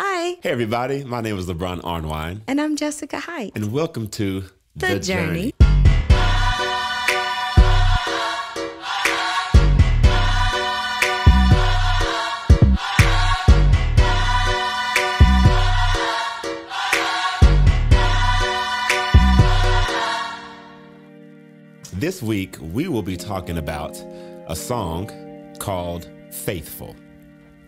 Hi. Hey, everybody. My name is LeBron Arnwine. And I'm Jessica Hitte. And welcome to The, the Journey. Journey. This week, we will be talking about a song called Faithful.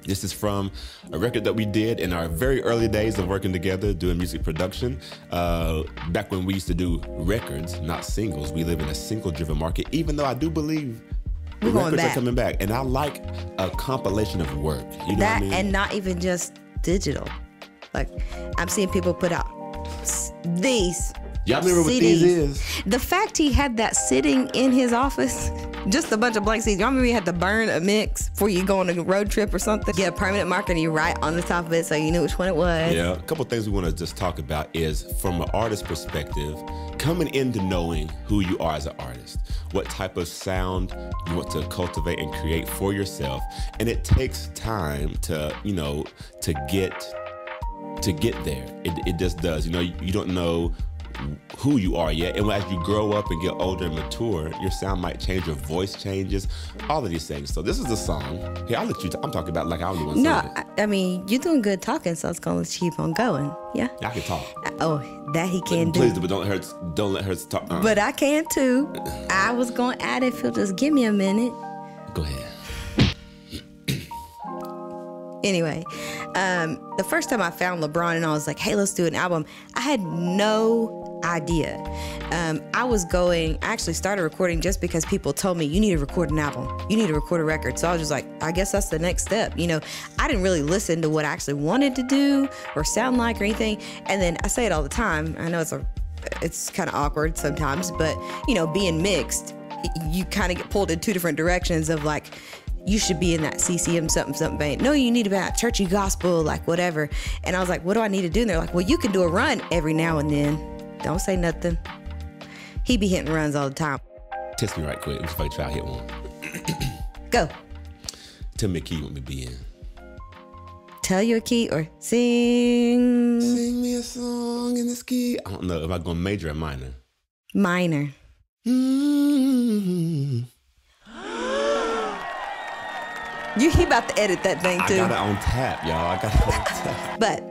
This is from a record that we did in our very early days of working together doing music production. Uh, back when we used to do records, not singles. We live in a single driven market, even though I do believe We're records back. are coming back. And I like a compilation of work. You know that, I mean? And not even just digital. Like, I'm seeing people put out these Y'all remember what these is? The fact he had that sitting in his office, just a bunch of blank CDs. Y'all remember he had to burn a mix before you go on a road trip or something? Get a permanent marker and you write on the top of it so you knew which one it was. Yeah, a couple things we want to just talk about is from an artist perspective, coming into knowing who you are as an artist, what type of sound you want to cultivate and create for yourself. And it takes time to, you know, to get to get there. It, it just does. You know, you, you don't know who you are yet. And as you grow up and get older and mature, your sound might change, your voice changes, all of these things. So this is a song. Hey, I'll let you. i am talking about like I was No, I, I, mean you're doing good talking, so it's gonna keep on going. Yeah. I can talk. Uh, oh, that he can but, do. Please, but don't hurt. Don't let her talk. Uh. But I can too. I was going to add it. If you'll just give me a minute. Go ahead. Anyway, um, the first time I found LeBron and I was like, hey, let's do an album, I had no idea. Um, I was going, I actually started recording just because people told me, you need to record an album, you need to record a record. So I was just like, I guess that's the next step. You know, I didn't really listen to what I actually wanted to do or sound like or anything. And then I say it all the time. I know it's a, it's kind of awkward sometimes, but you know, being mixed, you kind of get pulled in two different directions of like, you should be in that CCM something something vein. No, you need to be at churchy gospel, like whatever. And I was like, what do I need to do? And they're like, well, you can do a run every now and then. Don't say nothing. He be hitting runs all the time. Test me right quick. Let's if I try to hit one. Go. Tell me a key you want me to be in. Tell you a key or sing. Sing me a song in this key. I don't know if I'm going major or minor. Minor. Mm-hmm. You he about to edit that thing too. I got it on tap, y'all. I got it on tap. But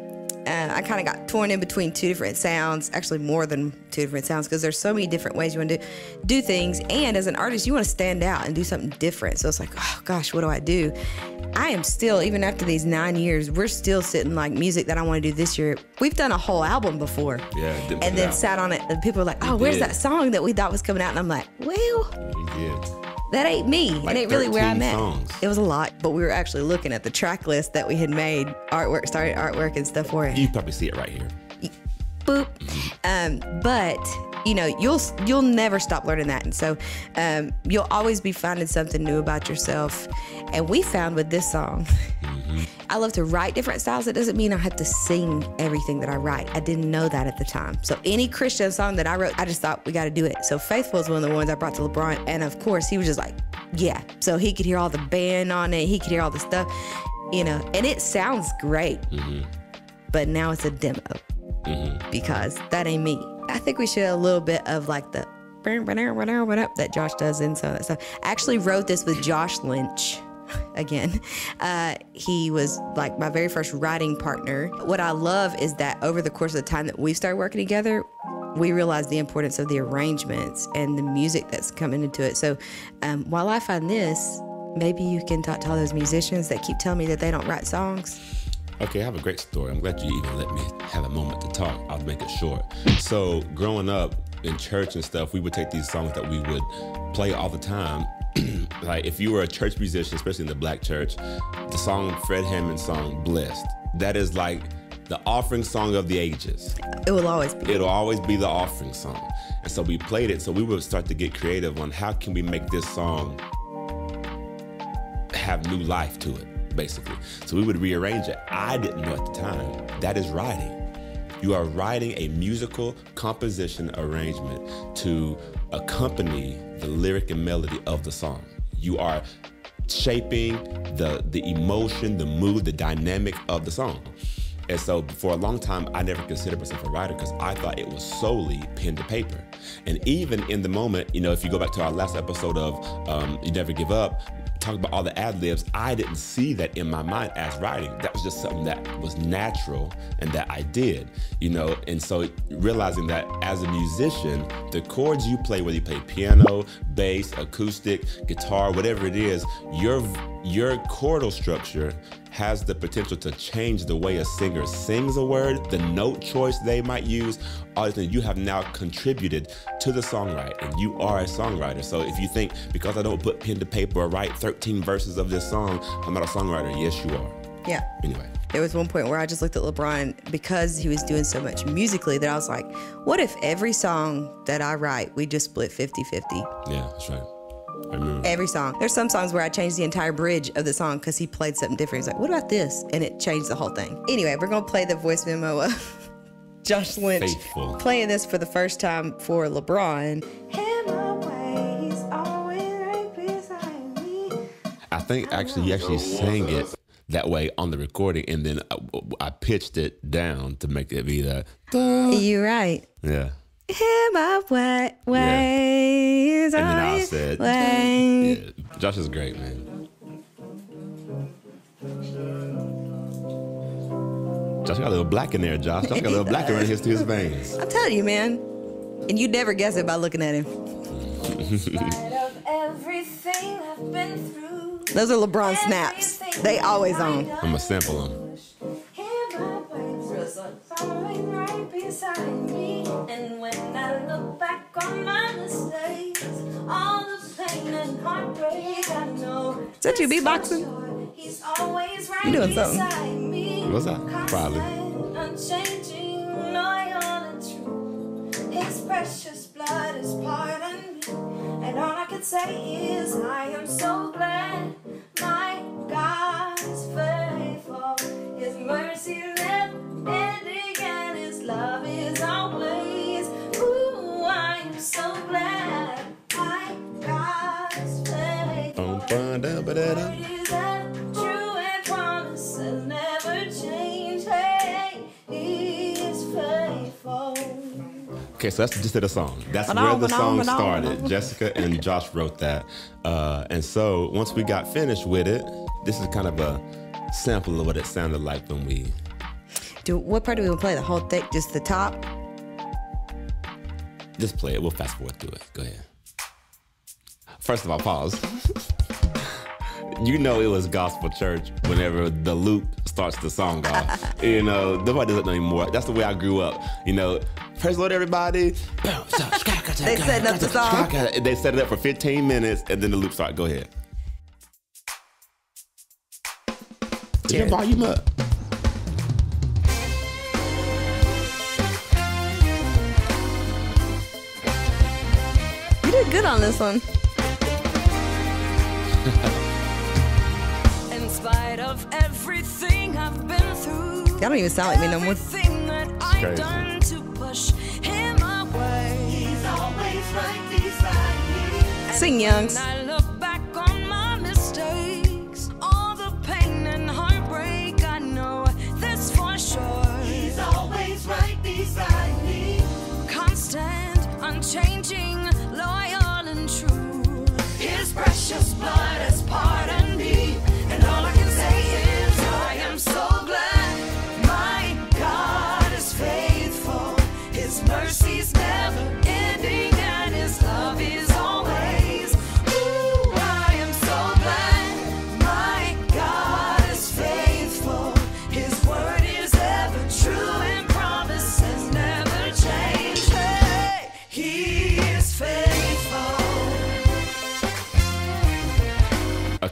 uh, I kind of got torn in between two different sounds, actually more than two different sounds, because there's so many different ways you want to do, do things. And as an artist, you want to stand out and do something different. So it's like, oh gosh, what do I do? I am still, even after these nine years, we're still sitting like music that I want to do this year. We've done a whole album before. Yeah. And then out. sat on it, and people are like, oh, we where's did. that song that we thought was coming out? And I'm like, well. We did that ain't me. Like it ain't really where I'm at. Songs. It was a lot, but we were actually looking at the track list that we had made, artwork, started artwork and stuff for it. You probably see it right here. Boop. Um, but you know, you'll you'll never stop learning that, and so um, you'll always be finding something new about yourself. And we found with this song. I love to write different styles. It doesn't mean I have to sing everything that I write. I didn't know that at the time. So any Christian song that I wrote, I just thought we got to do it. So Faithful is one of the ones I brought to LeBron, and of course he was just like, yeah. So he could hear all the band on it. He could hear all the stuff, you know, and it sounds great. Mm-hmm. But now it's a demo mm-hmm. because that ain't me. I think we should a little bit of like the up that Josh does and so that stuff. I actually wrote this with Josh Lynch again. Uh, he was like my very first writing partner. What I love is that over the course of the time that we started working together, we realized the importance of the arrangements and the music that's coming into it. So um, while I find this, maybe you can talk to all those musicians that keep telling me that they don't write songs. Okay, I have a great story. I'm glad you even let me have a moment to talk. I'll make it short. So, growing up in church and stuff, we would take these songs that we would play all the time like if you were a church musician, especially in the black church, the song Fred Hammond song "Blessed" that is like the offering song of the ages. It will always be. It'll always be the offering song, and so we played it. So we would start to get creative on how can we make this song have new life to it, basically. So we would rearrange it. I didn't know at the time that is writing. You are writing a musical composition arrangement to accompany the lyric and melody of the song. You are shaping the the emotion, the mood, the dynamic of the song. And so for a long time, I never considered myself a writer because I thought it was solely pen to paper. And even in the moment, you know, if you go back to our last episode of um, You Never Give Up, talk about all the ad libs, I didn't see that in my mind as writing. That was just something that was natural and that I did, you know. And so realizing that as a musician, the chords you play, whether you play piano, bass, acoustic, guitar, whatever it is, your your chordal structure has the potential to change the way a singer sings a word, the note choice they might use, all these things you have now contributed to the songwriter, and you are a songwriter. So if you think because I don't put pen to paper or write 13 verses of this song, I'm not a songwriter, yes, you are. Yeah. Anyway. There was one point where I just looked at LeBron because he was doing so much musically that I was like, what if every song that I write, we just split 50 50? Yeah, that's right. I. Every song. There's some songs where I changed the entire bridge of the song because he played something different. He's like, what about this? And it changed the whole thing. Anyway, we're going to play the voice memo of Josh Lynch Faithful. playing this for the first time for LeBron. I think actually you actually sang it that way on the recording, and then uh, I, I pitched it down to make it be that. You're right. Yeah. Hear my way, ways. And then I said, way. yeah, Josh is great, man. Josh got a little black in there, Josh. Josh got a little black around his through his veins. I'm telling you, man. And you'd never guess it by looking at him. spite of everything I've been through. Those are LeBron snaps. They always on. I'm gonna sample him. Hear my words following right beside me. And when I look back Is that you this beatboxing? He's always right You doing something. me. What's that? Probably. Constant, Unchanging, loyal. His precious blood is part of me. And all I can say is I am so glad Okay, so that's the gist of the song. That's where the song started. Jessica and Josh wrote that. Uh, and so once we got finished with it, this is kind of a sample of what it sounded like when we. Do what part do we play? The whole thing, just the top. Just play it. We'll fast forward through it. Go ahead. First of all, pause. you know it was gospel church whenever the loop starts the song off. you know, nobody does it anymore. That's the way I grew up. You know, praise the Lord, everybody. they setting up the song. They set it up for 15 minutes and then the loop started. Go ahead. Is your volume up? You did good on this one. In spite of everything I've been through. Y'all don't even sound like me no more. Everything that I've crazy. Me. Constant, unchanging, loyal and true. His precious blood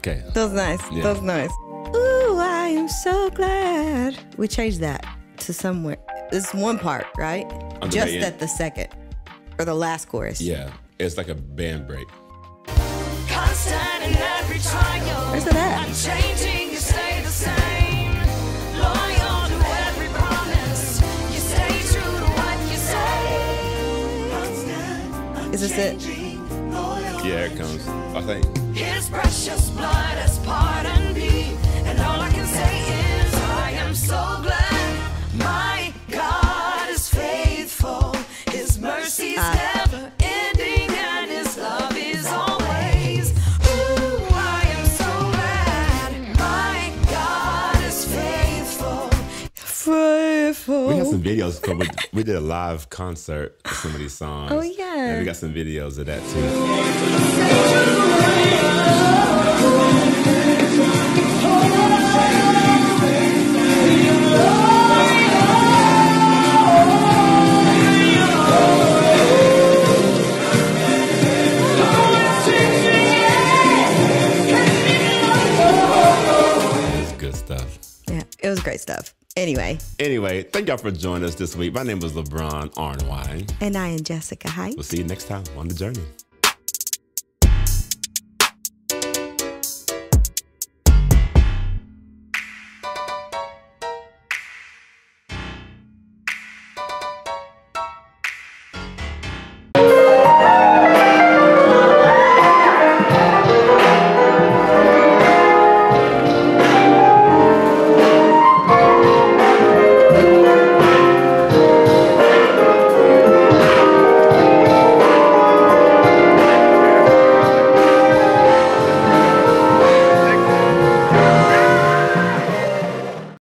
Okay. That was nice. Yeah. That was nice. Ooh, I am so glad. We changed that to somewhere. This one part, right? On the Just very at the second or the last chorus. Yeah. It's like a band break. Constant in every trial. Where's it at? Unchanging, you stay the same. Loyal to every promise. You stay true to what you say. Is this it? Yeah, it comes. I think. Had some videos. 'cause We, we did a live concert of some of these songs. Oh, yeah. And we got some videos of that too. Anyway, Anyway, thank y'all for joining us this week. My name was LeBron Arnwine. and I am Jessica Hitte. We'll see you next time on The Journey.